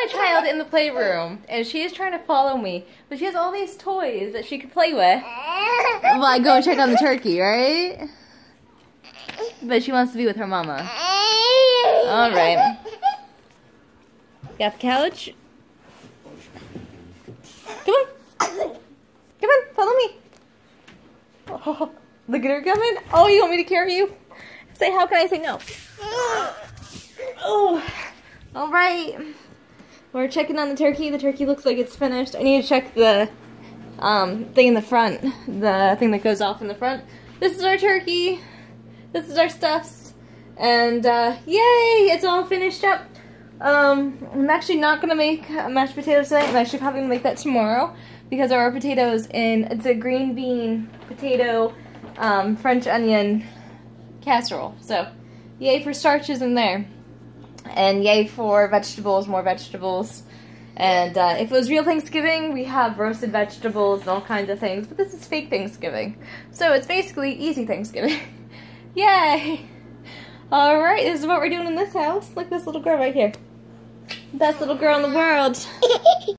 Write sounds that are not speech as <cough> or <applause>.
my child in the playroom, and she is trying to follow me, but she has all these toys that she could play with. Well, I go and check on the turkey, right? But she wants to be with her mama. All right. Got the couch. Come on. Come on, follow me. Oh, look at her coming. Oh, you want me to carry you? Say, how can I say no? Oh, all right. We're checking on the turkey. The turkey looks like it's finished. I need to check the um, thing in the front, the thing that goes off in the front. This is our turkey. This is our stuffs. And uh, yay, it's all finished up. Um, I'm actually not gonna make mashed potatoes tonight. I'm actually probably gonna make that tomorrow because our potatoes in it's a green bean potato um, French onion casserole. So, yay for starches in there, and yay for vegetables, more vegetables. And uh, if it was real Thanksgiving, we have roasted vegetables and all kinds of things. But this is fake Thanksgiving, so it's basically easy Thanksgiving. <laughs> yay! All right, this is what we're doing in this house. Look, this little girl right here. Best little girl in the world. <laughs>